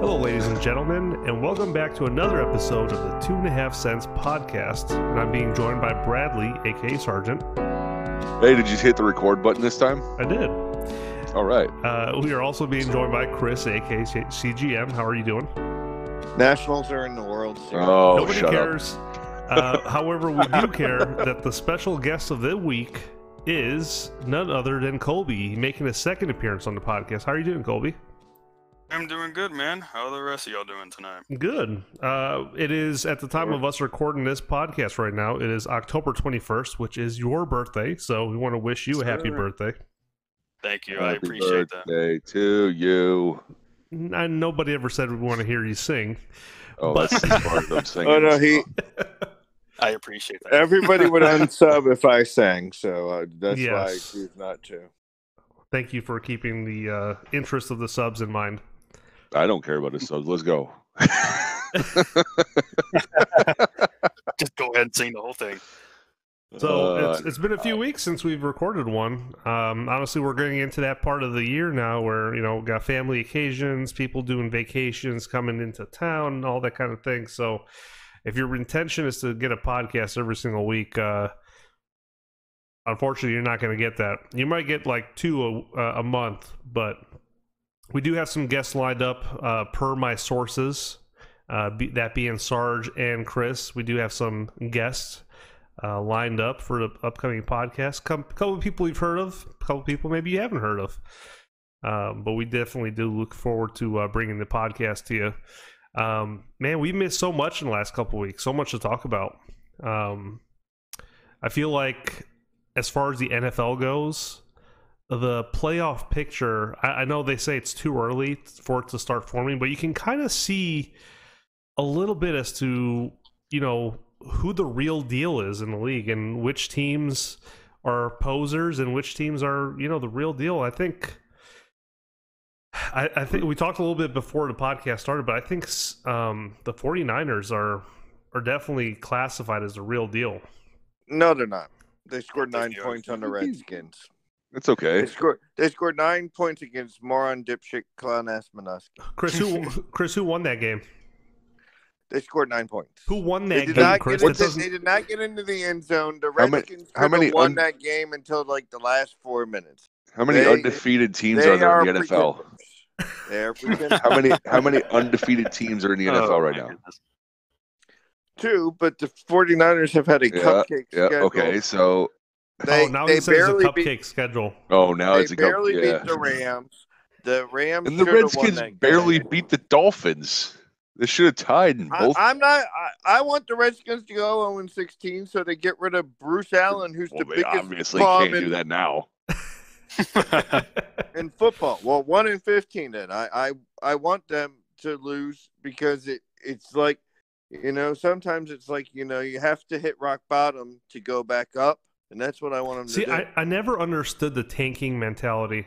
Hello, ladies and gentlemen, and welcome back to another episode of the Two and a Half Cents podcast. And I'm being joined by Bradley, aka Sergeant. Hey, did you hit the record button this time? I did. All right. Uh, we are also being joined by Chris, aka CGM. How are you doing? Nationals are in the World Series. Oh, Nobody shut up. cares. Uh, however, we do care that the special guest of the week is none other than Colby, making a second appearance on the podcast. How are you doing, Colby? I'm doing good, man. How are the rest of y'all doing tonight? Good. Uh, it is at the time of us recording this podcast right now. It is October 21st, which is your birthday. So we want to wish you a happy Sure. birthday. Thank you. I Happy appreciate that. birthday to you. And nobody ever said we want to hear you sing. Oh, But- that's part of them singing. Oh no, he I appreciate that. everybody would unsub if I sang, so uh, that's why I choose not to. Thank you for keeping the uh, interest of the subs in mind. I don't care about it, so let's go. Just go ahead and sing the whole thing. So Uh, it's, it's been a few weeks since we've recorded one. Um, honestly, we're getting into that part of the year now where you know got family occasions, people doing vacations, coming into town, and all that kind of thing. So if your intention is to get a podcast every single week, uh, unfortunately, you're not going to get that. You might get like two a, a month, but we do have some guests lined up uh, per my sources. Uh, be, that being Sarge and Chris, we do have some guests uh, lined up for the upcoming podcast. A couple of people you've heard of, a couple of people maybe you haven't heard of. Um, but we definitely do look forward to uh, bringing the podcast to you. Um, man, we missed so much in the last couple weeks, so much to talk about. Um, I feel like, as far as the NFL goes, the playoff picture, I, I know they say it's too early for it to start forming, but you can kind of see a little bit as to, you know, who the real deal is in the league and which teams are posers and which teams are, you know, the real deal. I think. I, I think we talked a little bit before the podcast started, but I think um, the 49ers are are definitely classified as the real deal. No, they're not. They scored nine points on the Redskins. It's okay. They scored. They scored nine points against moron dipshit clown ass Minuski. Chris, who Chris, who won that game? They scored nine points. Who won They that did game, not Chris? get That into, doesn't- they did not get into the end zone. The How many- Redskins how many won un- that game until like the last four minutes. How many they- undefeated teams are there in the NFL? They're. How many how many undefeated teams are in the NFL Oh, right now? goodness. Two, but the 49ers have had a Yeah, cupcake Yeah. schedule. Okay. So Oh, they, oh, now they he says a barely cupcake beat schedule. oh now they it's a couple. barely Yeah. beat the Rams. The Rams And the should have won Redskins barely game. beat the Dolphins. They should have tied in I, both. I'm not. I, I want the Redskins to go 0 16 so they get rid of Bruce Allen, who's well, the they biggest obviously bomb can't do that now. in football. Well, one in 15. Then I, I I want them to lose because it it's like you know sometimes it's like you know you have to hit rock bottom to go back up, and that's what I want them See, to do. I, I never understood the tanking mentality.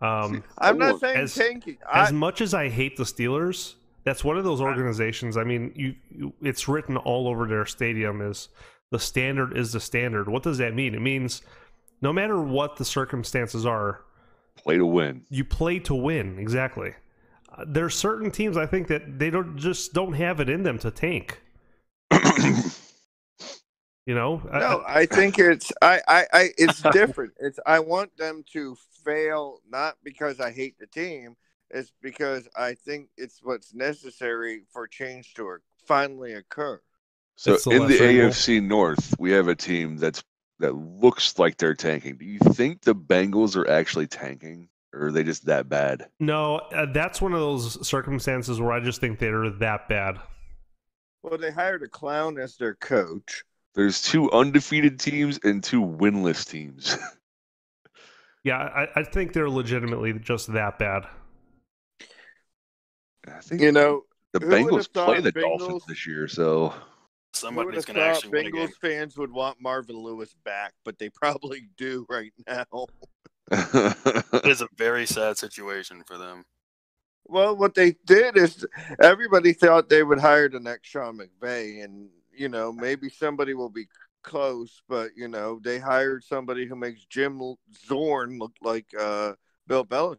Um, I'm not saying as- tanking. as much as I hate the Steelers, that's one of those organizations. I mean, you, you it's written all over their stadium is the standard is the standard. What does that mean? It means no matter what the circumstances are, Play to win. you play to win. Exactly. Uh, there are certain teams I think that they don't just don't have it in them to tank. You know, I- No, I- I think it's I, I, I it's different. It's I want them to fail not because I hate the team. It's because I think it's what's necessary for change to finally occur. So the in the lesser evil. AFC North, we have a team that's that looks like they're tanking. Do you think the Bengals are actually tanking, or are they just that bad? no, uh, that's one of those circumstances where I just think they're that bad. Well, they hired a clown as their coach. There's two undefeated teams and two winless teams. Yeah, I, I think they're legitimately just that bad. I think You know, the Bengals play the Bengals- Dolphins this year, so Somebody's going to thought actually win a game. Bengals fans would want Marvin Lewis back, but they probably do right now. It is a very sad situation for them. Well, what they did is everybody thought they would hire the next Sean McVay, and you know maybe somebody will be close, but you know they hired somebody who makes Jim Zorn look like uh, Bill Belichick.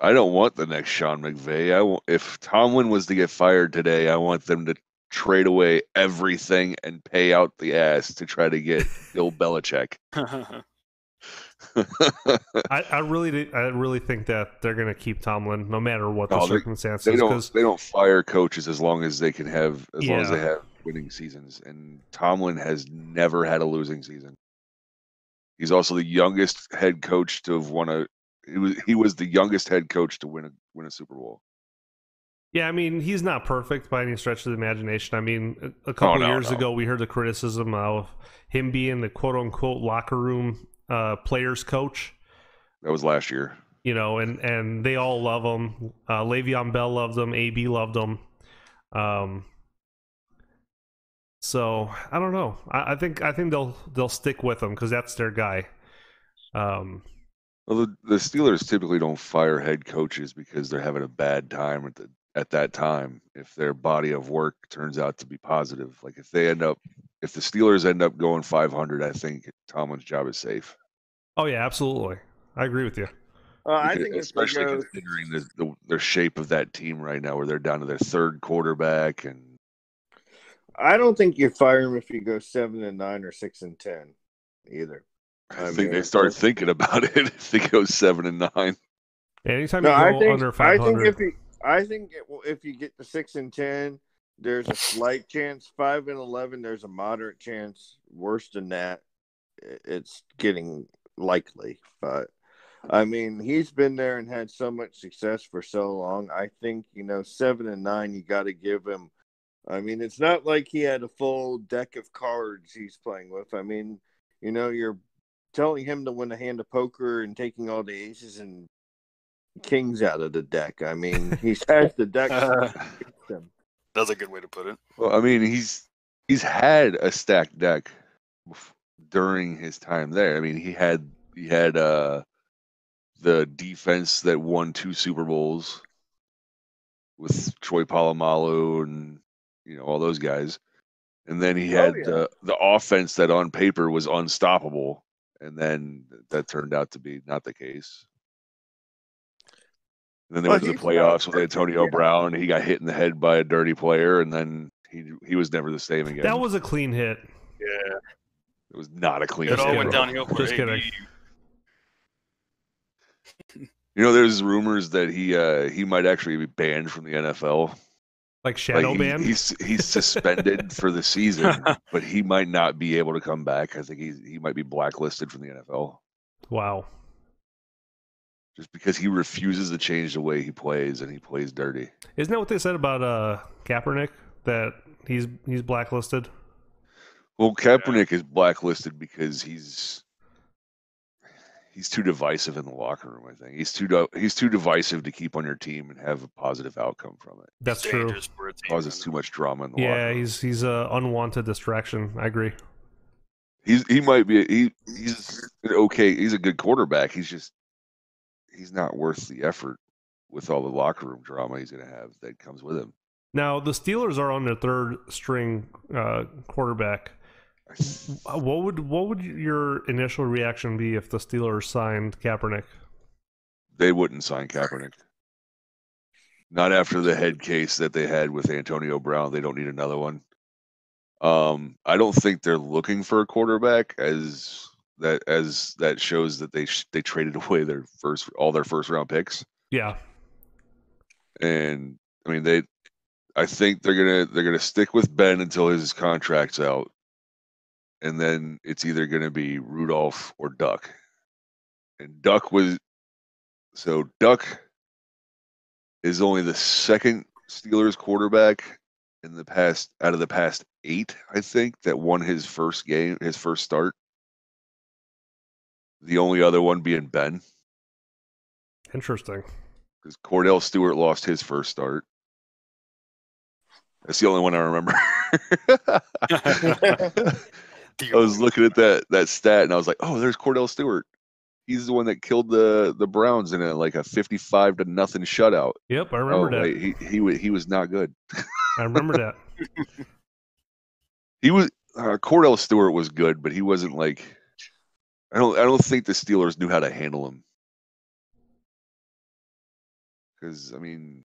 I don't want the next Sean McVay. I want, if Tomlin was to get fired today, I want them to trade away everything and pay out the ass to try to get Bill Belichick. I, I really, I really think that they're going to keep Tomlin no matter what the No, circumstances. they don't 'cause- they don't fire coaches as long as they can have as long as they have winning seasons. And Tomlin has never had a losing season. He's also the youngest head coach to have won a. He was he was the youngest head coach to win a win a Super Bowl. Yeah, I mean, he's not perfect by any stretch of the imagination. I mean, a couple no, years no. ago, we heard the criticism of him being the quote unquote locker room uh, players coach. That was last year. You know, and and they all love him. Uh, Le'Veon Bell loved him. AB loved him. Um, so I don't know. I, I think I think they'll they'll stick with him because that's their guy. Um, Well, the, the Steelers typically don't fire head coaches because they're having a bad time at the at that time. If their body of work turns out to be positive, like if they end up, if the Steelers end up going 500, I think Tomlin's job is safe. oh yeah, absolutely. I agree with you. Well, I think especially go, considering the, the their shape of that team right now, where they're down to their third quarterback, and I don't think you fire him if you go seven and nine or six and ten, either. I, I think mean, they start thinking about it if they go seven and nine. Anytime No, you I go think under I think if you I think it, will- if you get to six and ten, there's a slight chance. Five and eleven, there's a moderate chance. Worse than that, it's getting likely. But I mean, he's been there and had so much success for so long. I think you know seven and nine, you got to give him. I mean, it's not like he had a full deck of cards he's playing with. I mean, you know, you're telling him to win a hand of poker and taking all the aces and kings out of the deck. I mean, he's has the deck. against him. That's a good way to put it. Well, I mean, he's he's had a stacked deck during his time there. I mean, he had he had uh the defense that won two Super Bowls with Troy Polamalu and you know all those guys, and then he Oh, had yeah. the the offense that on paper was unstoppable, and then that turned out to be not the case. And then they Well, went to the playoffs with Antonio yeah. Brown. He got hit in the head by a dirty player, and then he he was never the same again. that was a clean hit. Yeah. it was not a clean. It all hit, went downhill for Just AB. kidding. You know, there's rumors that he uh he might actually be banned from the NFL. Like shadow like he- ban. he's he's suspended for the season, but he might not be able to come back. I think he he might be blacklisted from the NFL Wow. just because he refuses to change the way he plays and he plays dirty. Isn't that what they said about uh Kaepernick? That he's he's blacklisted. Well, Kaepernick is blacklisted because he's he's too divisive in the locker room. I think he's too di- he's too divisive to keep on your team and have a positive outcome from it. That's It's true. for a team. Causes man. too much drama in the locker Yeah, he's he's a unwanted distraction. I agree. He's he might be he he's okay. He's a good quarterback. He's just he's not worth the effort with all the locker room drama he's gonna have that comes with him. Now the Steelers are on their third string uh, quarterback. Uh, What would what would your initial reaction be if the Steelers signed Kaepernick? They wouldn't sign Kaepernick. Not after the head case that they had with Antonio Brown. They don't need another one. Um, I don't think they're looking for a quarterback as that as that shows that they sh- they traded away their first all their first round picks. Yeah, and I mean they I think they're gonna they're gonna stick with Ben until his contract's out. And then it's either gonna be Rudolph or Duck. And Duck was so Duck is only the second Steelers quarterback in the past out of the past eight, I think, that won his first game, his first start. The only other one being Ben, interesting. because Kordell Stewart lost his first start. That's the only one I remember. I was looking at that that stat and I was like, "Oh, there's Kordell Stewart. He's the one that killed the the Browns in a like a 55 to nothing shutout." Yep, I Oh, remember that. wait, he he he was not good. I remember that. He was uh, Kordell Stewart was good, but he wasn't like I don't I don't think the Steelers knew how to handle him. because I mean,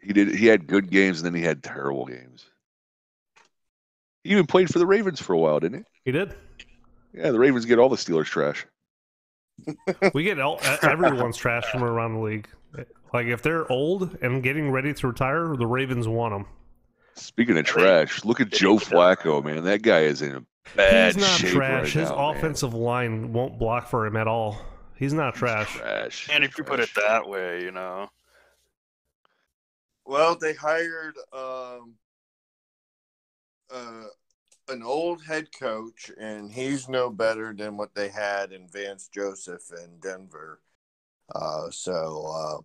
he did. He had good games and then he had terrible games. He even played for the Ravens for a while, didn't He He did. Yeah, the Ravens get all the Steelers trash. We get all, everyone's trash from around the league. Like if they're old and getting ready to retire, the Ravens want them. Speaking of trash, look at Joe Flacco, man. That guy is in a bad He's not shape trash. right His now, man. offensive line won't block for him at all. He's not trash. Trash. And if you put it that way, you know. Well, they hired um, uh, an old head coach, and he's no better than what they had in Vance Joseph in Denver. Uh, so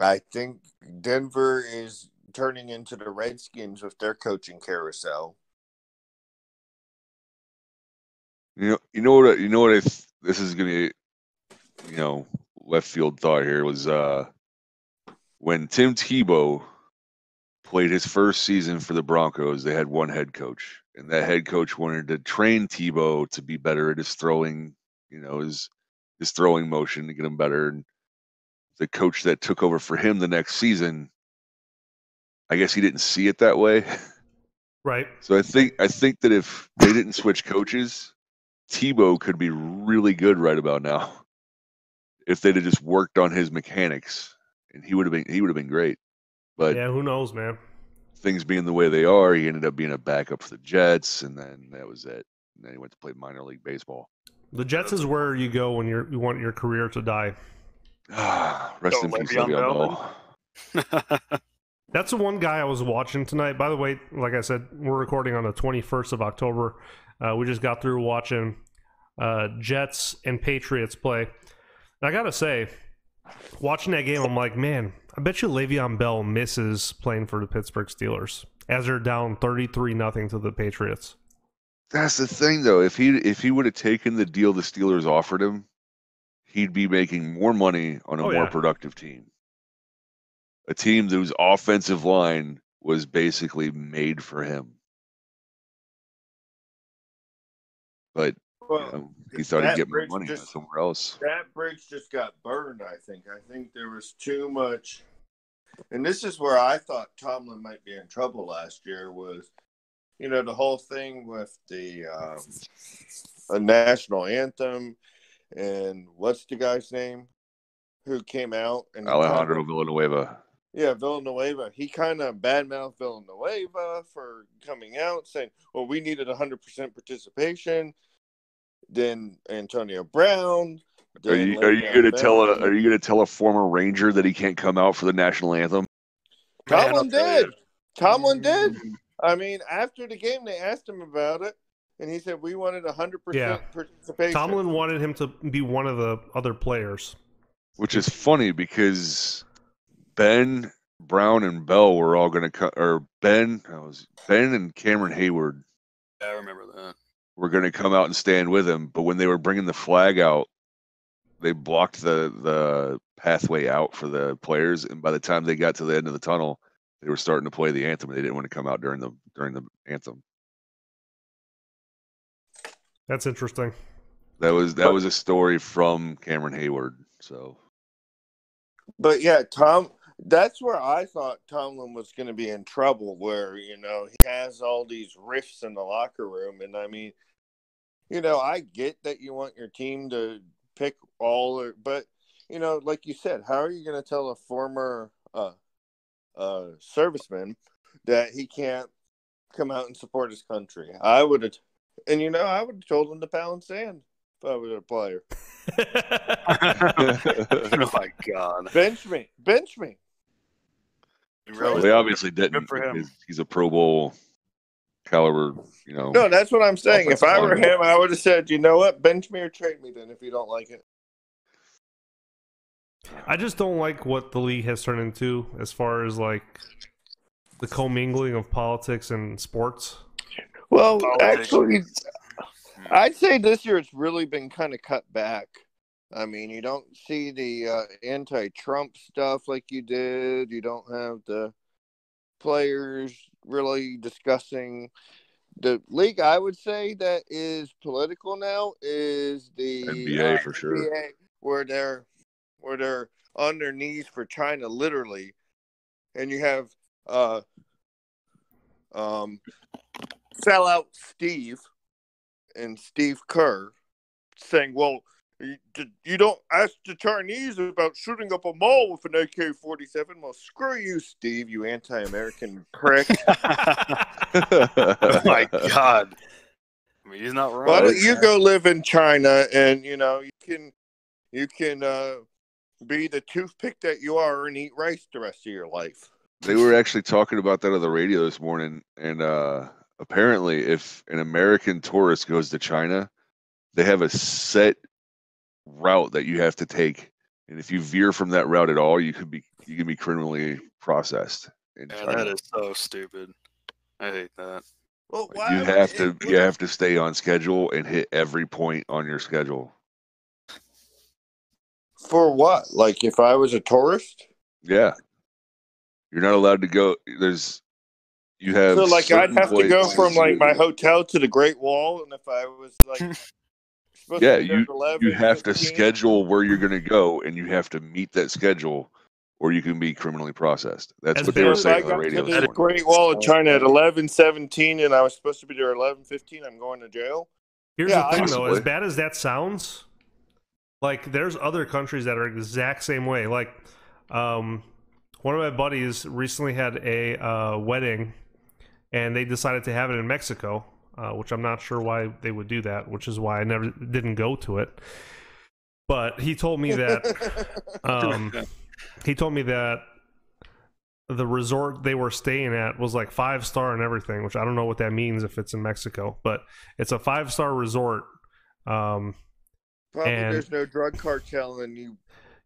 uh, I think Denver is turning into the Redskins with their coaching carousel. You know, you know what? You know what? I th- this is gonna, you know, left field thought here was uh when Tim Tebow played his first season for the Broncos. They had one head coach, and that head coach wanted to train Tebow to be better at his throwing. You know, his his throwing motion to get him better. And the coach that took over for him the next season, I guess he didn't see it that way. Right. So I think I think that if they didn't switch coaches, Tebow could be really good right about now. If they'd have just worked on his mechanics, and he would have been he would have been great. But yeah, who knows, man? things being the way they are, he ended up being a backup for the Jets, and then that was it. And then he went to play minor league baseball. The Jets is where you go when you're, you want your career to die. Rest So in peace, Le'Veon Le'Veon Bell, Bell. That's the one guy I was watching tonight. By the way, like I said, we're recording on the 21st of October. Uh, we just got through watching uh, Jets and Patriots play. And I gotta say, watching that game, I'm like, man, I bet you Le'Veon Bell misses playing for the Pittsburgh Steelers as they're down 33 nothing to the Patriots. That's the thing, though. If he if he would have taken the deal the Steelers offered him, he'd be making more money on a Oh, more yeah. productive team. A team whose offensive line was basically made for him. But you know, he thought he'd get more money just- somewhere else. that bridge just got burned. I think. I think there was too much, and this is where I thought Tomlin might be in trouble last year. Was you know the whole thing with the um, a national anthem, and what's the guy's name who came out and Alejandro kinda- Villanueva. yeah, Villanueva. He kind of badmouthed Villanueva for coming out saying, "Well, we needed 100% participation." Then Antonio Brown. Are you are you gonna tell a are you gonna tell a former Ranger that he can't come out for the national anthem? Tomlin tell did. Tomlin did. I mean, after the game, they asked him about it, and he said we wanted 100% participation. Tomlin wanted him to be one of the other players. Which is funny because Ben Brown and Bell were all gonna come, or Ben, I was Ben and Cameron Heyward Yeah, I remember that. Were going to come out and stand with him. But when they were bringing the flag out, they blocked the the pathway out for the players. And by the time they got to the end of the tunnel, they were starting to play the anthem. They didn't want to come out during the during the anthem. That's interesting. That was that was a story from Cameron Heyward. So But yeah, Tom. That's where I thought Tomlin was going to be in trouble. Where you know he has all these rifts in the locker room, and I mean, you know, I get that you want your team to pick all, or, but you know, like you said, how are you going to tell a former uh, uh, serviceman that he can't come out and support his country? I would have, and you know, I would have told him to pound sand if I was a player. oh my god. Bench me, bench me. Really? they obviously didn't. for him. He's a Pro Bowl caliber. You know. No, that's what I'm saying. If I were Offensive him, I would have said, you know what, bench me or trade me then if you don't like it. I just don't like what the league has turned into as far as like the commingling of politics and sports. Well, Politics. actually, hmm. I'd say this year it's really been kind of cut back. I mean, you don't see the uh, anti-Trump stuff like you did. You don't have the players really discussing the league. I would say that is political now is the NBA uh, for sure. NBA, where they're where they're on their knees for China, literally, and you have uh, um, sellout Steve and Steve Kerr saying, "Well, you, you don't ask the Chinese about shooting up a mall with an AK-47." Well, screw you, Steve, you anti-American prick. oh my god. I mean, he's not wrong. Why don't you go live in China and you know you can you can uh, be the toothpick that you are and eat rice the rest of your life. They were actually talking about that on the radio this morning, and uh, apparently, if an American tourist goes to China, they have a set route that you have to take, and if you veer from that route at all, you could be you can be criminally processed in Yeah, that is so stupid. I hate that. Well, you have to you have to stay on schedule and hit every point on your schedule. for what? Like if I was a tourist? Yeah, you're not allowed to go. There's you have So like I'd have to go from like my hotel to the Great Wall, and if I was like supposed Yeah, to be there at 11, you have to schedule where you're going to go, and you have to meet that schedule, or you can be criminally processed. That's As what they were as I saying on the got radio. to the. Great Wall of China at eleven seventeen, and I was supposed to be there eleven fifteen. I'm going to jail. Here's Yeah, the thing, though. As bad as that sounds, like there's other countries that are exact same way. Like, um, one of my buddies recently had a uh, wedding, and they decided to have it in Mexico, uh, which I'm not sure why they would do that. Which is why I never didn't go to it. But he told me that um, he told me that the resort they were staying at was like five star and everything, which I don't know what that means if it's in Mexico, but it's a five star resort. Um, Probably And- there's no drug cartel, and you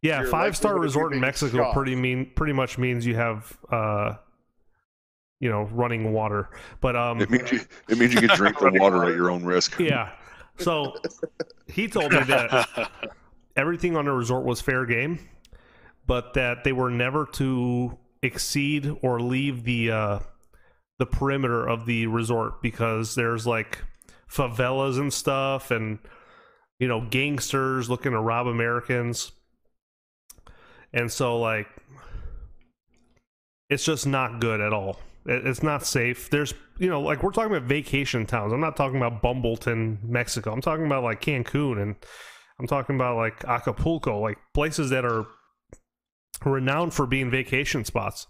yeah, five star likelihood of you resort in Mexico shot. pretty mean pretty much means you have uh, you know running water. But um, It means you it means you can drink the water at your own risk. yeah, so he told me that everything on the resort was fair game, but that they were never to exceed or leave the uh, the perimeter of the resort because there's like favelas and stuff, and you know gangsters looking to rob Americans, and so like it's just not good at all. It- It's not safe. There's, you know, like we're talking about vacation towns. I'm not talking about Bumbleton, Mexico. I'm talking about like Cancun and I'm talking about like Acapulco, like places that are renowned for being vacation spots.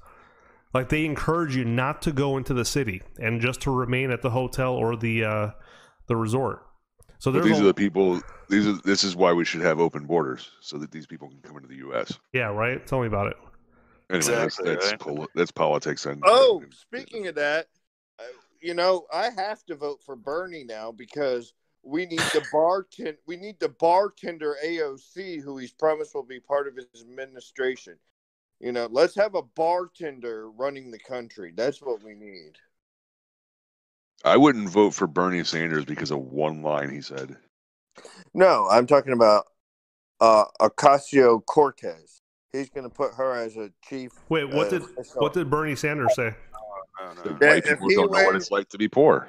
Like they encourage you not to go into the city and just to remain at the hotel or the uh the resort. So there's these a- are the people. These are this is why we should have open borders so that these people can come into the U.S. yeah, right. Tell me about it. Anyway, Exactly, that's that's, right? poli- that's politics. And Oh, speaking of that, you know, I have to vote for Bernie now because we need the bartend we need the bartender AOC who he's promised will be part of his administration. You know, let's have a bartender running the country. That's what we need. I wouldn't vote for Bernie Sanders because of one line he said. No, I'm talking about uh Ocasio Cortez. He's going to put her as a chief. Wait, what uh, did official. what did Bernie Sanders say? I don't The know. White if people he don't know what it's like to be poor.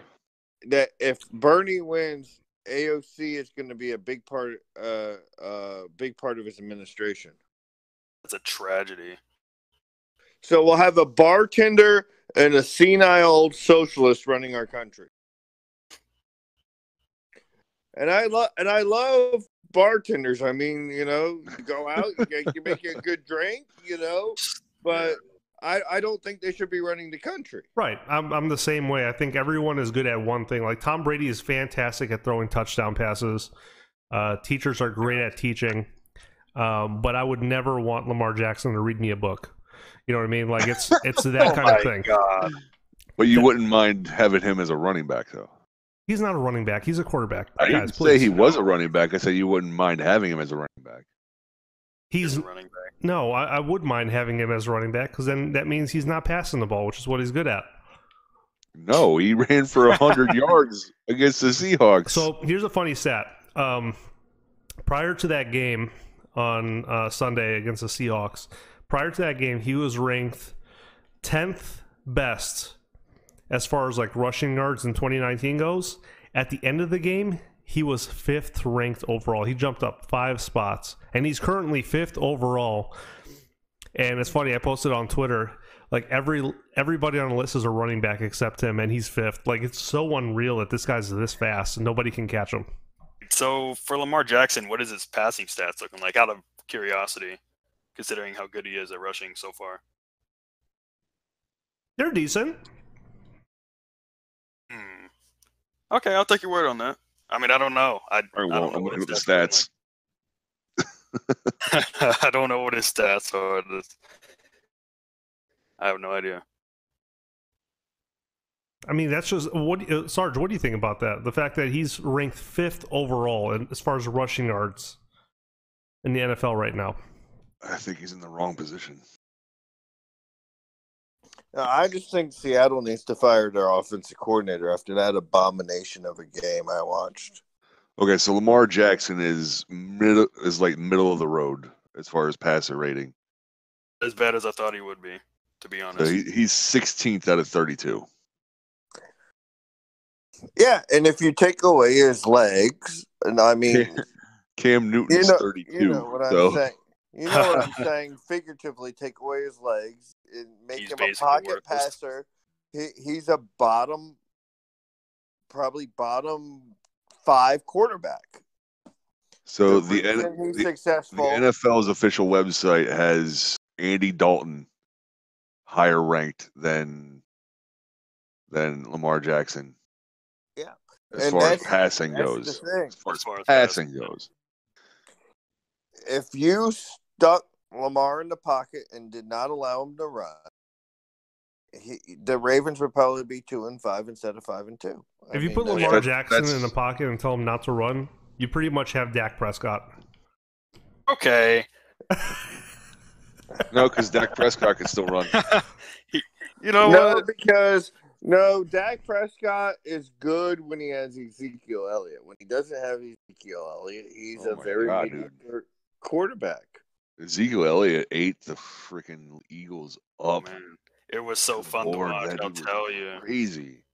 that if Bernie wins, AOC is going to be a big part, uh, uh, big part of his administration. That's a tragedy. So we'll have a bartender and a senile old socialist running our country. And I love and I love bartenders. I mean, you know, you go out, you, get, you make a good drink, you know, but I, I don't think they should be running the country. Right. I'm, I'm the same way. I think everyone is good at one thing. Like Tom Brady is fantastic at throwing touchdown passes. Uh, teachers are great at teaching. Um, but I would never want Lamar Jackson to read me a book. You know what I mean? Like it's it's that oh kind my of thing. god. But you That- wouldn't mind having him as a running back, though. He's not a running back. He's a quarterback. I didn't Guys, say please. he was a running back. I said you wouldn't mind having him as a running back. He's He's a running back. no. I, I would mind having him as running back because then that means he's not passing the ball, which is what he's good at. No, he ran for hundred yards against the Seahawks. So here's a funny stat. Um, prior to that game on uh, Sunday against the Seahawks, prior to that game, he was ranked 10th best as far as like rushing yards in 2019 goes. At the end of the game, he was fifth ranked overall. He jumped up five spots, and he's currently fifth overall And it's funny, I posted on Twitter, like every everybody on the list is a running back except him, and he's fifth. Like it's so unreal that this guy's this fast and nobody can catch him. So for Lamar Jackson, what is his passing stats looking like? Out of curiosity, considering how good he is at rushing so far. They're decent. Hmm. Okay, I'll take your word on that. I mean, I don't know. I, All right, I don't know I'm what looking at his the stats. like. I don't know what his stats are. This- I have no idea. I mean, that's just what you- uh, Sarge. What do you think about that? The fact that he's ranked fifth overall in, as far as rushing yards in the NFL right now. I think he's in the wrong position. No, I just think Seattle needs to fire their offensive coordinator after that abomination of a game I watched. Okay, so Lamar Jackson is middle is like middle of the road as far as passer rating. As bad as I thought he would be, to be So honest. he, he's 16th out of 32. Yeah, and if you take away his legs, and I mean, Cam Newton you is know, 32. you know what I'm so saying. You know what I'm saying. Figuratively, take away his legs and make He's him a basically pocket worthless. passer. He, he's a bottom, probably bottom five quarterback. so the, reason N- he's the, the. NFL's official website has Andy Dalton higher ranked than than Lamar Jackson. Yeah. As And far as passing goes. As far As as far as passing passing goes. if you stuck Lamar in the pocket and did not allow him to run, he, the Ravens would probably be two and five instead of five and two. I If you mean, put that's- Lamar that- Jackson that's- in the pocket and tell him not to run, you pretty much have Dak Prescott. Okay. No, because Dak Prescott can still run. You know no, what? because no, Dak Prescott is good when he has Ezekiel Elliott. When he doesn't have Ezekiel Elliott, he's Oh a very God, mediocre quarterback. Ezekiel Elliott ate the freaking Eagles up. man. It was so Good fun to watch, I'll dude tell you. Crazy.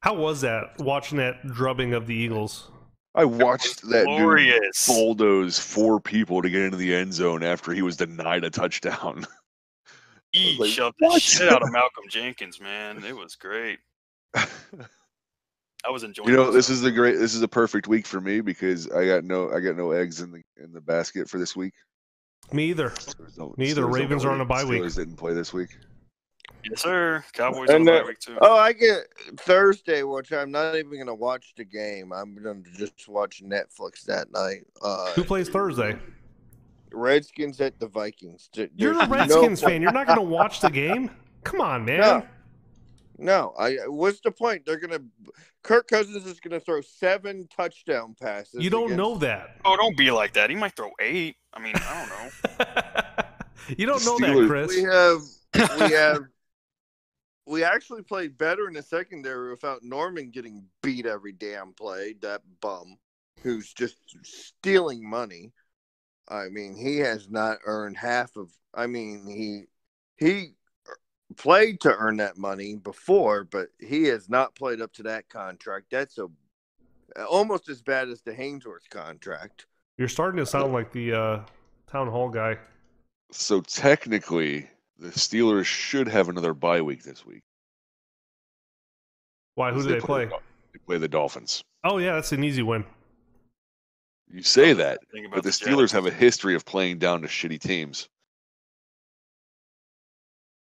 How was that watching that drubbing of the Eagles? I watched that dude Glorious. bulldoze four people to get into the end zone after he was denied a touchdown. He like, shoved the shit out of Malcolm Jenkins, man. It was great. I was enjoying you know, this is a great this is a perfect week for me because I got no I got no eggs in the in the basket for this week. Me either. Steelers Me either. Steelers Ravens are on a bye week. Steelers didn't play this week. Yes, sir. Cowboys And on the the- bye week too. Oh, I get Thursday, which I'm not even going to watch the game. I'm going to just watch Netflix that night. Uh, Who plays Thursday? Redskins at the Vikings. There- You're a there's no Redskins fan. You're not going to watch the game? Come on, man. No. No, I. What's the point? They're gonna. Kirk Cousins is gonna throw seven touchdown passes. You don't against- know that. Oh, don't be like that. He might throw eight. I mean, I don't know. you don't The know that, Chris. We have. We have. we actually played better in the secondary without Norman getting beat every damn play. That bum, who's just stealing money. I mean, he has not earned half of. I mean, he he played to earn that money before, but he has not played up to that contract. That's a almost as bad as the Haynesworth contract. You're starting to sound like the uh, town hall guy. So technically, the Steelers should have another bye week this week. Why? Who do they play? the Dol- They play the Dolphins. Oh yeah, that's an easy win. You say that, but the Jets. Steelers have a history of playing down to shitty teams.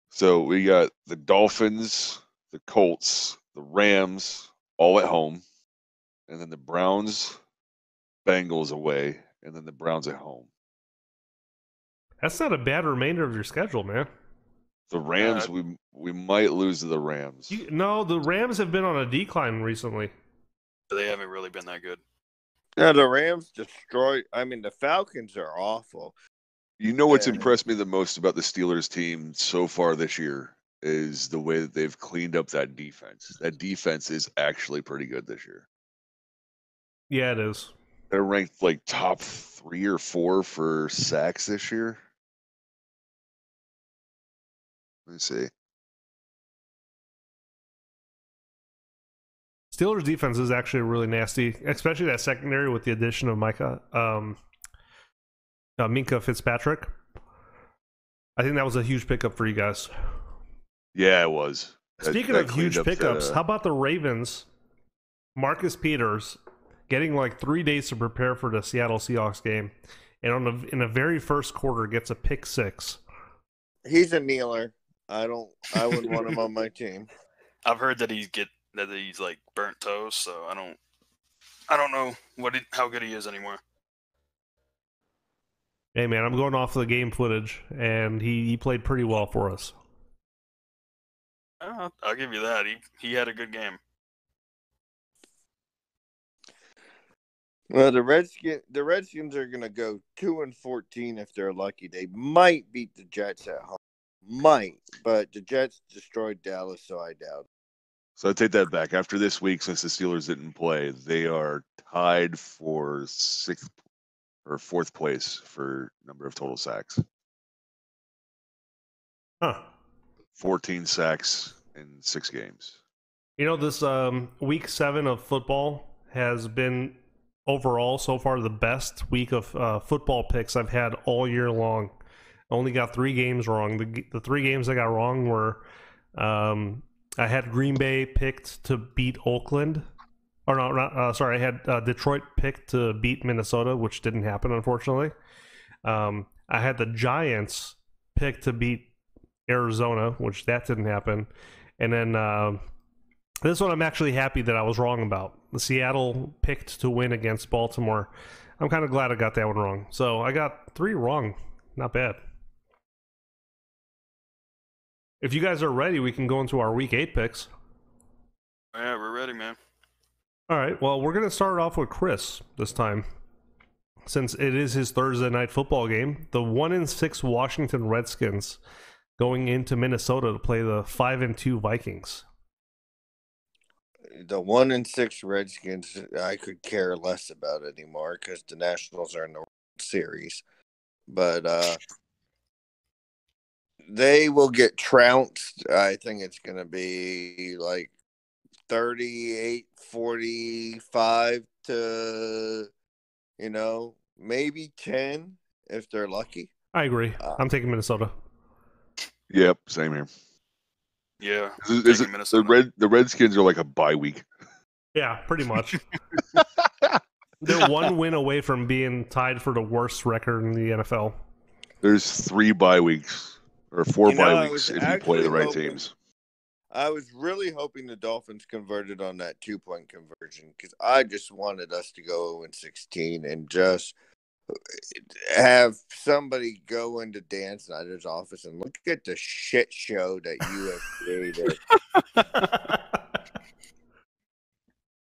So we got the Dolphins, the Colts, the Rams, all at home, and then the Browns, Bengals away, and then the Browns at home. That's not a bad remainder of your schedule, man. The Rams, Uh, we we might lose to the Rams. You, no, the Rams have been on a decline recently. They haven't really been that good. Yeah, the Rams destroyed. I mean, the Falcons are awful. You know what's Yeah. impressed me the most about the Steelers team so far this year is the way that they've cleaned up that defense. That defense is actually pretty good this year. Yeah, it is. They're ranked like top three or four for sacks this year. Let me see. Steelers defense is actually really nasty, especially that secondary with the addition of Micah, um, uh, Minkah Fitzpatrick. I think that was a huge pickup for you guys. Yeah, it was. That- Speaking that of huge pickups, the- how about the Ravens? Marcus Peters getting like three days to prepare for the Seattle Seahawks game, and on the in the very first quarter gets a pick six. He's a kneeler. I don't. I wouldn't want him on my team. I've heard that he's get that he's like burnt toast, so I don't I don't know what he, how good he is anymore. Hey man, I'm going off the game footage, and he, he played pretty well for us. Uh, I'll give you that. He he had a good game. Well, the Redskins. The Redskins are going to go two and fourteen if they're lucky. They might beat the Jets at home. Might, but the Jets destroyed Dallas, so I doubt. So I take that back. After this week, since the Steelers didn't play, they are tied for sixth or fourth place for number of total sacks. Huh. 14 sacks in six games. You know, this um, week seven of football has been overall so far the best week of uh, football picks I've had all year long. I only got three games wrong. The, the three games I got wrong were um, I had Green Bay picked to beat Oakland. Or no, not, uh, sorry, I had uh, Detroit picked to beat Minnesota, which didn't happen, unfortunately. Um, I had the Giants picked to beat Arizona, which that didn't happen. And then uh, this one I'm actually happy that I was wrong about. The Seattle picked to win against Baltimore. I'm kind of glad I got that one wrong. So I got three wrong. Not bad. If you guys are ready, we can go into our week eight picks. Yeah, we're ready, man. All right. Well, we're going to start off with Chris this time. Since it is his Thursday night football game, the 1 in 6 Washington Redskins going into Minnesota to play the 5 and 2 Vikings. The one and six Redskins, I could care less about anymore because the Nationals are in the World Series. But uh, they will get trounced. I think it's going to be like 38 45 to, you know, maybe 10 if they're lucky. I agree. Uh, I'm taking Minnesota. Yep, same here. Yeah, Is it- is taking it- the Minnesota. red the Redskins are like a bye week. Yeah, pretty much. They're one win away from being tied for the worst record in the NFL. There's three bye weeks or four You know, bye weeks if you play the right hoping- teams. I was really hoping the Dolphins converted on that two point conversion because I just wanted us to go 0 16 and just uh, have somebody go into Dan Snyder's office and look at the shit show that you have created.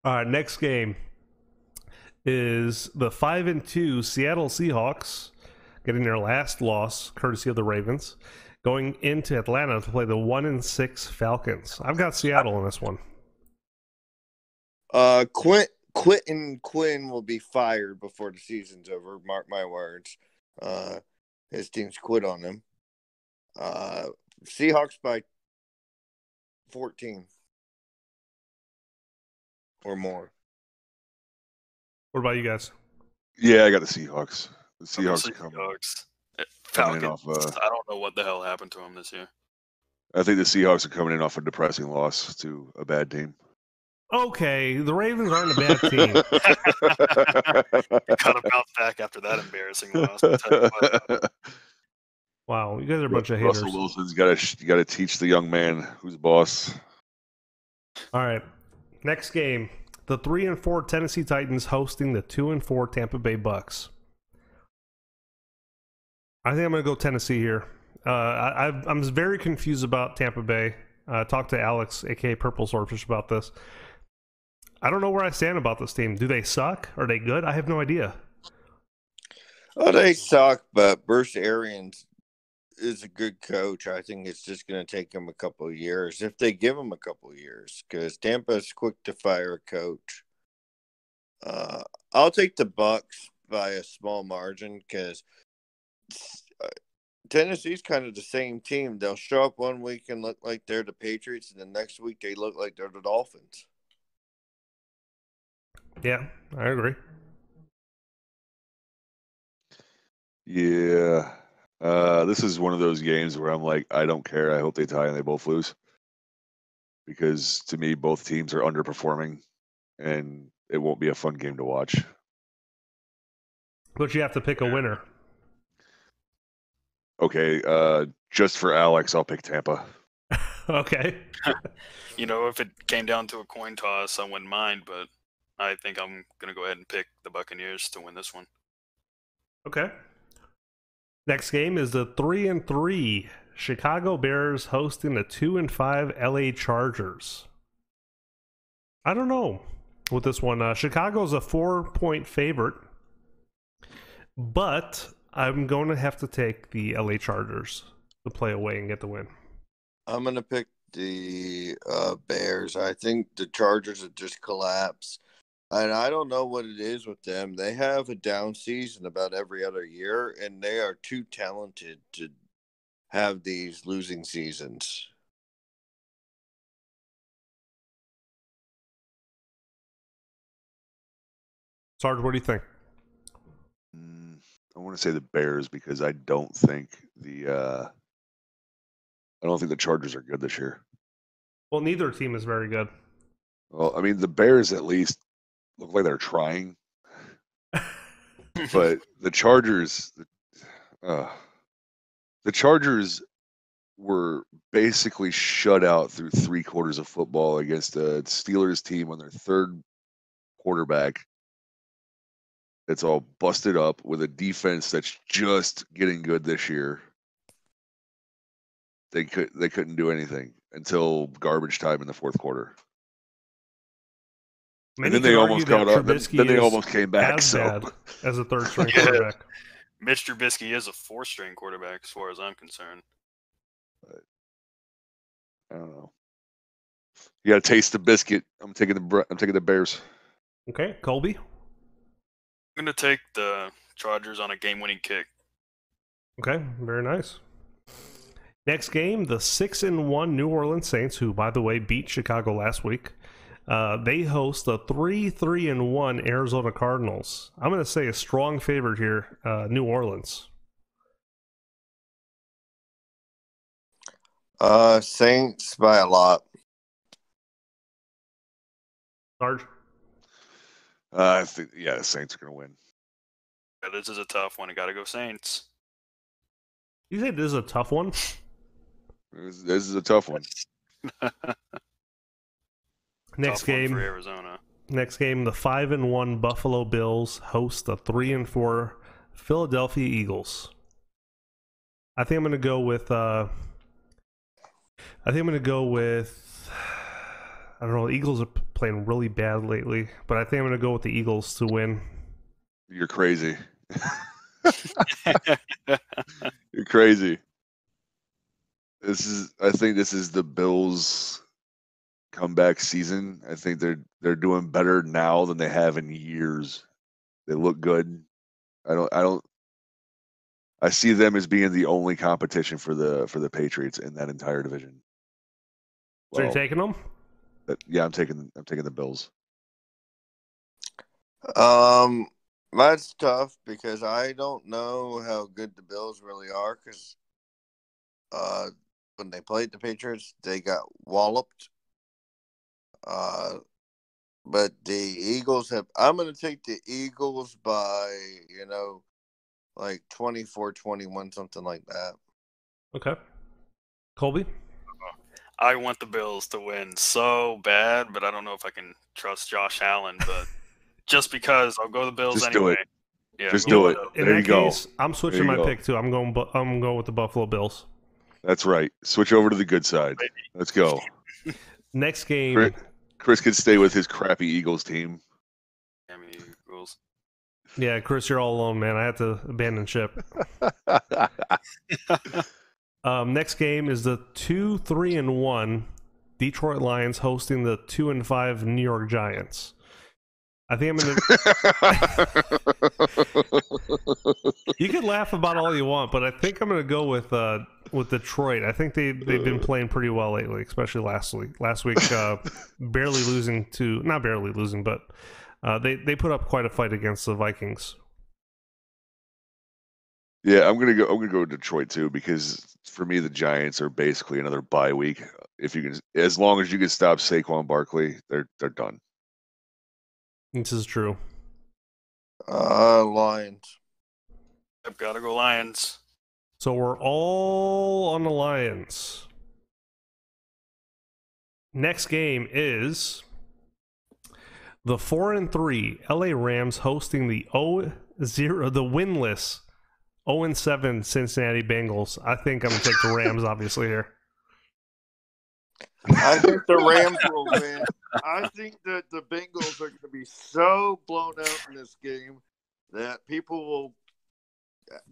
All right, next game is the five and two Seattle Seahawks getting their last loss, courtesy of the Ravens, going into Atlanta to play the one and six Falcons. I've got Seattle in this one. Uh, Quint, Quentin Quinn will be fired before the season's over. Mark my words. Uh, his team's quit on him. Uh, Seahawks by 14 or more. What about you guys? Yeah, I got the Seahawks. The I'm gonna Seahawks say are coming. Seahawks. Eh, in off, uh, I don't know what the hell happened to him this year. I think the Seahawks are coming in off a depressing loss to a bad team. Okay, the Ravens aren't a bad team. Got to bounce back after that embarrassing loss. I'll tell you what. Wow, you guys are a bunch of haters. Russell Wilson's got to got to teach the young man who's boss. All right, next game: the three and four Tennessee Titans hosting the two and four Tampa Bay Bucks. I think I'm going to go Tennessee here. Uh, I, I'm very confused about Tampa Bay. Uh, talked to Alex, aka Purple Swordfish, about this. I don't know where I stand about this team. Do they suck? Are they good? I have no idea. Oh, they suck, but Bruce Arians is a good coach. I think it's just going to take him a couple of years if they give him a couple years because Tampa's quick to fire a coach. Uh, I'll take the Bucks by a small margin because Tennessee's kind of the same team. They'll show up one week and look like they're the Patriots, and the next week they look like they're the Dolphins. Yeah, I agree. Yeah, Uh, this is one of those games where I'm like, I don't care. I hope they tie and they both lose. Because to me, both teams are underperforming and it won't be a fun game to watch. But you have to pick a winner. Okay, uh, just for Alex, I'll pick Tampa. okay. You know, if it came down to a coin toss, I wouldn't mind, but I think I'm gonna go ahead and pick the Buccaneers to win this one. Okay. Next game is the three and three Chicago Bears hosting the two and five LA Chargers. I don't know with this one. Uh, Chicago's a four point favorite, but I'm going to have to take the LA Chargers to play away and get the win. I'm gonna pick the uh, Bears. I think the Chargers have just collapsed, and I don't know what it is with them. They have a down season about every other year, and they are too talented to have these losing seasons. Sarge, what do you think? I want to say the Bears because I don't think the uh, I don't think the Chargers are good this year. Well, neither team is very good. Well, I mean, the Bears at least look like they're trying, but the Chargers, uh, the Chargers were basically shut out through three quarters of football against a Steelers team on their third quarterback. It's all busted up with a defense that's just getting good this year. They could they couldn't do anything until garbage time in the fourth quarter. Many and then they almost caught up. Then, then they almost came back. as So as a third string Yeah. quarterback. Mitch Trubisky is a four-string quarterback, as far as I'm concerned. I don't know. You got to taste the biscuit. I'm taking the I'm taking the Bears. Okay, Colby. I'm gonna take the Chargers on a game-winning kick. Okay, very nice. Next game, the six and one New Orleans Saints, who by the way beat Chicago last week. Uh, they host the three three and one Arizona Cardinals. I'm going to say a strong favorite here, uh, New Orleans. Uh, Saints by a lot. Sarge. Uh, I think yeah, the Saints are going to win. Yeah, this is a tough one. I gotta go Saints. You say this is a tough one. This, this is a tough one. Next Tough one game, for Arizona. next game, the five and one Buffalo Bills host the three and four Philadelphia Eagles. I think I'm going to go with. Uh, I think I'm going to go with. I don't know. The Eagles are playing really bad lately, but I think I'm going to go with the Eagles to win. You're crazy. You're crazy. This is I think this is the Bills comeback season. I think they're they're doing better now than they have in years. They look good. I don't I don't I see them as being the only competition for the for the Patriots in that entire division. So you're taking them? That- yeah, I'm taking I'm taking the Bills. Um, that's tough because I don't know how good the Bills really are. Because uh, when they played the Patriots, they got walloped. Uh, but the Eagles have. I'm going to take the Eagles by you know, like 24-21, something like that. Okay. Colby? I want the Bills to win so bad, but I don't know if I can trust Josh Allen. But just because I'll go the Bills Just do anyway. it. Yeah, Just do it. In There that you go. I'm switching my go. pick too. I'm going. Bu- I'm going with the Buffalo Bills. That's right. Switch over to the good side. Let's go. Next game. Chris, Chris could stay with his crappy Eagles team. Miami Eagles. Yeah, Chris, you're all alone, man. I have to abandon ship. Um, next game is the two, three, and one Detroit Lions hosting the two and five New York Giants. I think I'm gonna. you can laugh about all you want, but I think I'm gonna go with uh, with Detroit. I think they they've been playing pretty well lately, especially last week. Last week, uh, barely losing to not barely losing, but uh, they they put up quite a fight against the Vikings. Yeah, I'm gonna go. I'm gonna go with Detroit too because for me the Giants are basically another bye week. If you can, as long as you can stop Saquon Barkley, they're they're done. This is true. Uh, Lions. I've got to go Lions. So we're all on the Lions. Next game is the four and three LA Rams hosting the 0 0 the winless 0 and 7 Cincinnati Bengals. I think I'm gonna take the Rams obviously here. I think the Rams will win. I think that the Bengals are going to be so blown out in this game that people will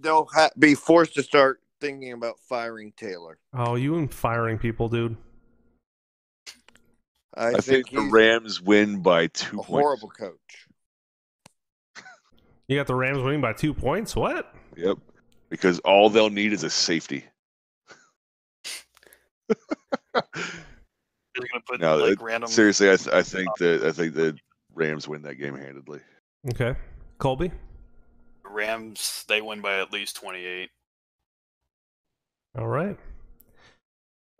they'll ha- be forced to start thinking about firing Taylor. Oh, you and firing people, dude. I, I, think, think, the Rams win by two a points. horrible coach. You got the Rams winning by two points? What? Yep, because all they'll need is a safety. They're gonna put No, like it- random. Seriously, I, th- I think that I think the Rams win that game handedly. Okay. Colby? Rams. They win by at least twenty-eight. All right.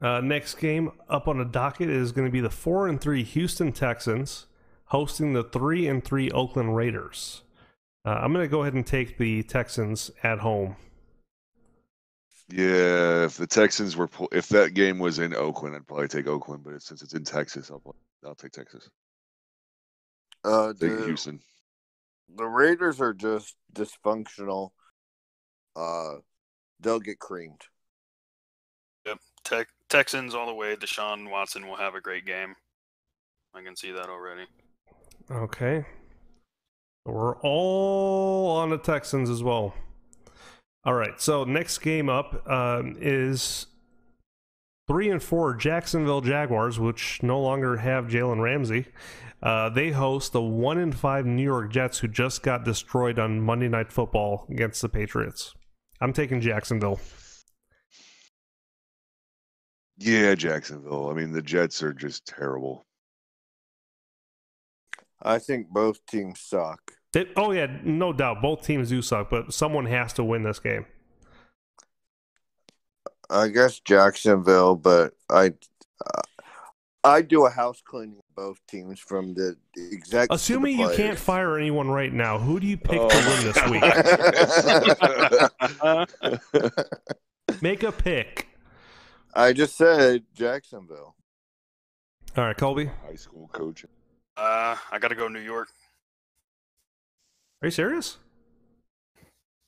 Uh, next game up on the docket is going to be the four and three Houston Texans hosting the three and three Oakland Raiders. Uh, I'm going to go ahead and take the Texans at home. Yeah, if the Texans were if that game was in Oakland, I'd probably take Oakland. But since it's in Texas, I'll pl- I'll take Texas. Uh, Take the, Houston. the Raiders are just dysfunctional. Uh, they'll get creamed. Yep, Tech, Texans all the way. Deshaun Watson will have a great game. I can see that already. Okay. We're all on the Texans as well. All right. So next game up um, is three and four Jacksonville Jaguars, which no longer have Jalen Ramsey. Uh, they host the one and five New York Jets, who just got destroyed on Monday Night Football against the Patriots. I'm taking Jacksonville. Yeah, Jacksonville. I mean, the Jets are just terrible. I think both teams suck. They- oh yeah, no doubt, both teams do suck, but someone has to win this game. I guess Jacksonville, but I uh, I do a house cleaning of both teams from the execs. to the Assuming you can't fire anyone right now, who do you pick Oh. to win this week? week. Make a pick. I just said Jacksonville. All right, Colby. High school coach. Uh, I got to go New York. Are you serious?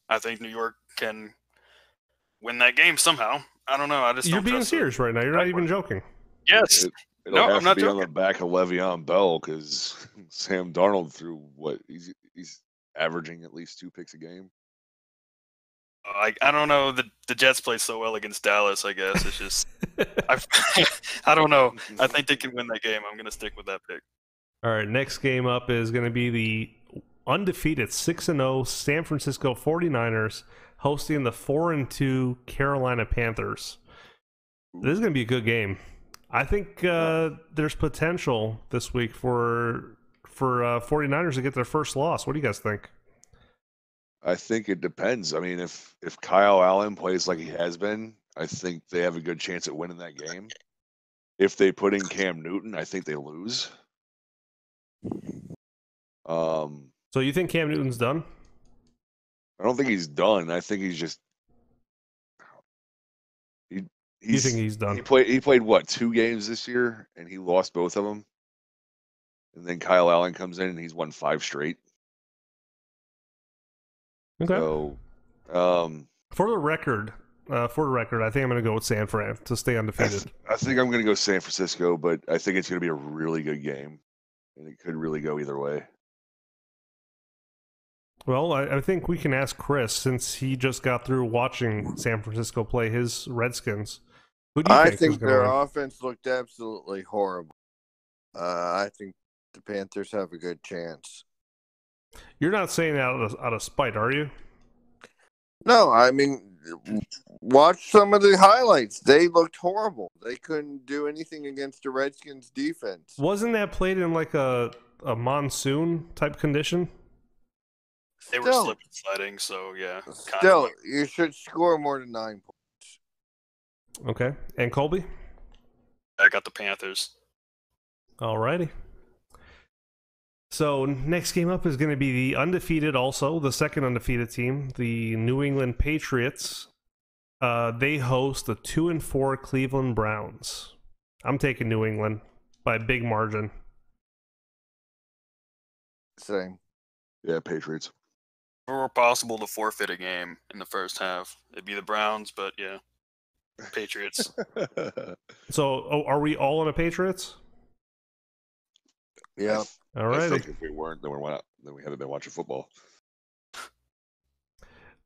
I think New York can win that game somehow. I don't know. I just You're don't being trust them. serious right now. You're not even joking. Yes. It, it'll No, have I'm to not be on the joking. back of Le'Veon Bell because Sam Darnold threw what he's he's averaging at least two picks a game. I I don't know. The the Jets play so well against Dallas. I guess it's just I I don't know. I think they can win that game. I'm gonna stick with that pick. All right, next game up is going to be the undefeated 6 and 0 San Francisco 49ers hosting the 4 and 2 Carolina Panthers. This is going to be a good game. I think uh, there's potential this week for for uh, 49ers to get their first loss. What do you guys think? I think it depends. I mean, if if Kyle Allen plays like he has been, I think they have a good chance at winning that game. If they put in Cam Newton, I think they lose. Um, So you think Cam Newton's done? I don't think he's done. I think he's just he. You He's, think he's done? He played. He played what two games this year, and he lost both of them. And then Kyle Allen comes in, and he's won five straight. Okay. So, um, For the record, uh, for the record, I think I'm going to go with San Fran to stay I, undefeated. th- I think I'm going to go San Francisco, but I think it's going to be a really good game, and it could really go either way. Well, I, I think we can ask Chris since he just got through watching San Francisco play his Redskins. Who do you I think, think their win? offense looked absolutely horrible. Uh, I think the Panthers have a good chance. You're not saying that out of, out of spite, are you? No, I mean, watch some of the highlights. They looked horrible. They couldn't do anything against the Redskins defense. Wasn't that played in like a a monsoon type condition? They were Still, slip and sliding, so yeah. still, like- you should score more than nine points. Okay. And Colby? I got the Panthers. Alrighty. So next game up is going to be the undefeated, also the second undefeated team, the New England Patriots. Uh, they host the two and four Cleveland Browns. I'm taking New England by a big margin. Same. Yeah, Patriots. If it were possible to forfeit a game in the first half, it'd be the Browns, but yeah. Patriots. So oh, are we all on the Patriots? Yeah. Alrighty. think if we weren't, then we're not. Then we haven't been watching football.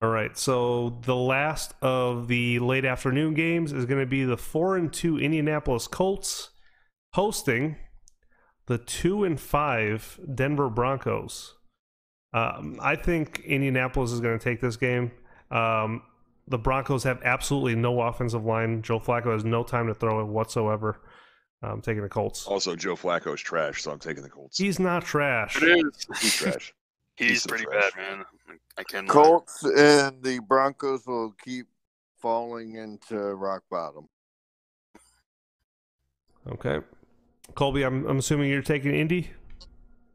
All right. So the last of the late afternoon games is going to be the four and two Indianapolis Colts hosting the two and five Denver Broncos. Um, I think Indianapolis is going to take this game. Um, the Broncos have absolutely no offensive line. Joe Flacco has no time to throw it whatsoever. I'm taking the Colts. Also, Joe Flacco's trash, so I'm taking the Colts. He's not trash. it is. He's trash. He's He's pretty trash. bad, man. I can Colts and the Broncos will keep falling into rock bottom. Okay. Colby, I'm, I'm assuming you're taking Indy.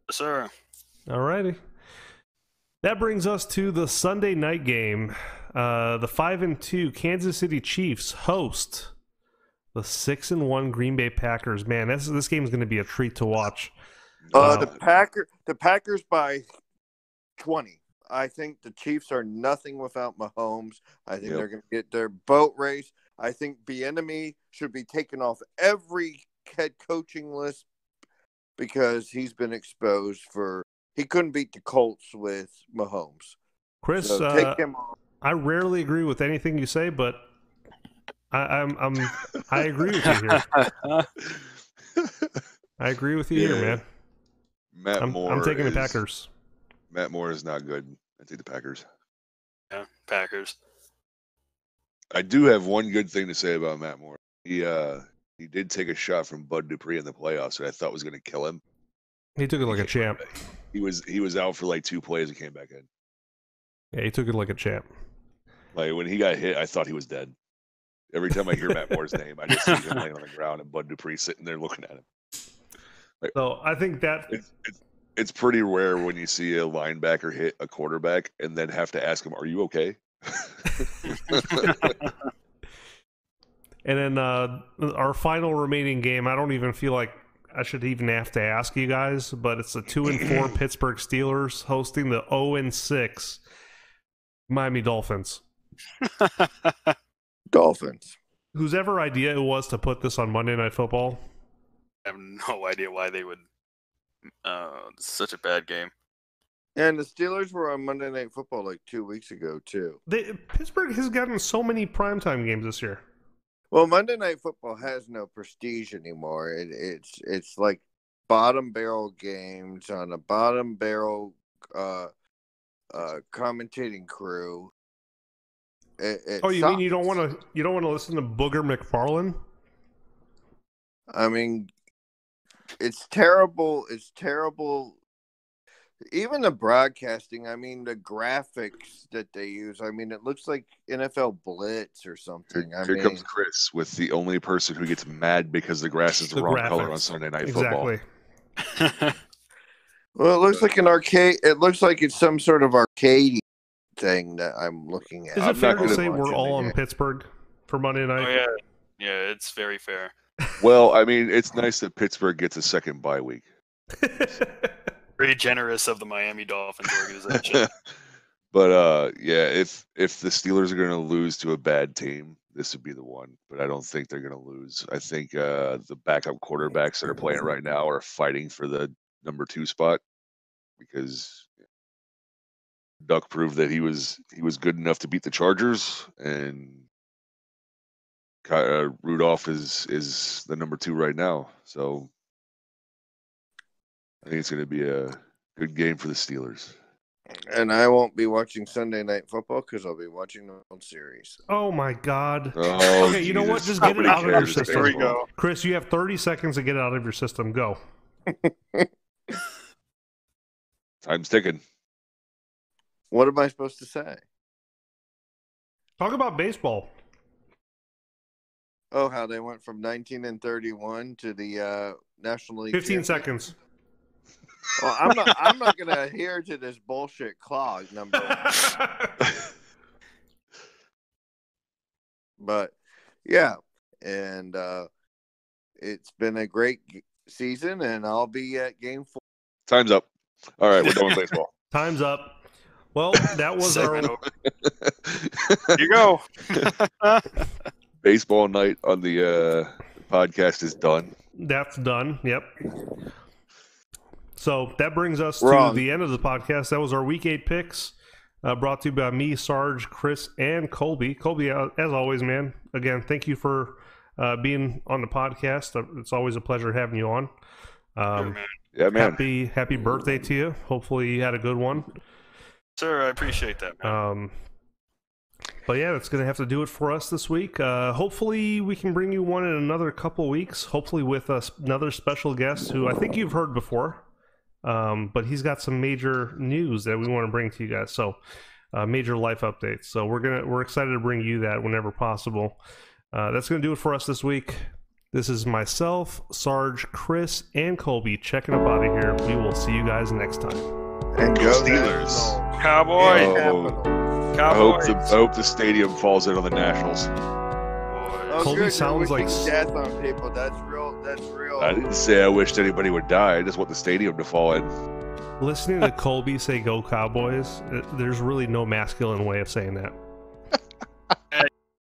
Yes, sir. Alrighty. That brings us to the Sunday night game. Uh, the five and two Kansas City Chiefs host the six and one Green Bay Packers. Man, this this game is going to be a treat to watch. Uh, Wow. the Packer, the Packers by twenty. I think the Chiefs are nothing without Mahomes. I think Yep. they're going to get their boat race. I think Bieniemy should be taken off every head coaching list because he's been exposed for he couldn't beat the Colts with Mahomes. Chris, So uh, him off. I rarely agree with anything you say, but I, I'm, I'm I agree with you here. I agree with you here, man. Matt I'm, Moore. I'm taking the Packers. Matt Moore is not good. I take the Packers. Yeah, Packers. I do have one good thing to say about Matt Moore. He uh he did take a shot from Bud Dupree in the playoffs that I thought was going to kill him. He took it like a champ. He was he was out for like two plays and came back in. Yeah, he took it like a champ. Like when he got hit, I thought he was dead. Every time I hear Matt Moore's name, I just see him laying on the ground and Bud Dupree sitting there looking at him. So I think that It's, it's it's pretty rare when you see a linebacker hit a quarterback and then have to ask him, "Are you okay?" And then uh, our final remaining game, I don't even feel like I should even have to ask you guys, but it's the two and four Pittsburgh Steelers hosting the zero and six Miami Dolphins. Dolphins. Whose ever idea it was to put this on Monday Night Football? I have no idea why they would. Uh, such a bad game. And the Steelers were on Monday Night Football like two weeks ago too. They, Pittsburgh has gotten so many primetime games this year. Well, Monday Night Football has no prestige anymore. It, it's it's like bottom barrel games on a bottom barrel uh, uh, commentating crew. It, it Oh, you mean you don't want to you don't want to listen to Booger McFarland? I mean, it's terrible. It's terrible. Even the broadcasting. I mean, the graphics that they use. I mean, it looks like NFL Blitz or something. I Here mean, comes Chris with the only person who gets mad because the grass is the, The wrong color on. Sunday Night Football. Exactly. well, it looks like an arcade. It looks like it's some sort of arcade thing that I'm looking at. Is I'm it fair to say we're all on again. Pittsburgh for Monday oh night? yeah, yeah. It's very fair. Well, I mean, it's nice that Pittsburgh gets a second bye week. Very generous of the Miami Dolphins organization. but uh yeah, if if the Steelers are going to lose to a bad team, this would be the one. But I don't think they're going to lose. I think uh the backup quarterbacks that are playing right now are fighting for the number 2 spot because Duck proved that he was he was good enough to beat the Chargers and uh, Rudolph is is the number 2 right now. So I think it's going to be a good game for the Steelers. and I won't be watching Sunday Night Football because I'll be watching the World Series. oh my God. Oh, Okay, you know what? Jesus. Just get it Nobody out of your system. There we go. Chris, you have 30 seconds to get it out of your system. Go. Time's ticking. What am I supposed to say? Talk about baseball. Oh, how they went from 19 and 31 to the uh, National League. 15 champion? seconds. Well, I'm not. I'm not going to adhere to this bullshit clock number. But yeah, and uh, it's been a great season, and I'll be at Game Four. Time's up. All right, we're done with baseball. Time's up. Well, that was our Here you go. baseball night on the uh, podcast is done. That's done. Yep. So that brings us Wrong. to the end of the podcast. That was our week eight picks, uh, brought to you by me, Sarge, Chris, and Colby. Colby, uh, as always, man. Again, thank you for uh, being on the podcast. Uh, It's always a pleasure having you on. Sure, Um, man. Yeah, man. happy happy birthday to you. Hopefully you had a good one. Sir, I appreciate that, man. Um, but yeah, that's going to have to do it for us this week. Uh, hopefully, we can bring you one in another couple weeks. Hopefully, with us another special guest who I think you've heard before, um, but he's got some major news that we want to bring to you guys. So, uh, major life updates. So we're gonna we're excited to bring you that whenever possible. Uh, that's going to do it for us this week. This is myself, Sarge, Chris, and Colby checking up out of here. We will see you guys next time. And Go go Steelers. Nationals. Cowboy. Oh. Capitals. I hope Cowboys. the I hope the stadium falls in on the Nationals. Oh, Colby good, sounds like death on people. That's real. That's real. I didn't say I wished anybody would die. I just want the stadium to fall in. Listening to Colby say "Go Cowboys," uh, there's really no masculine way of saying that.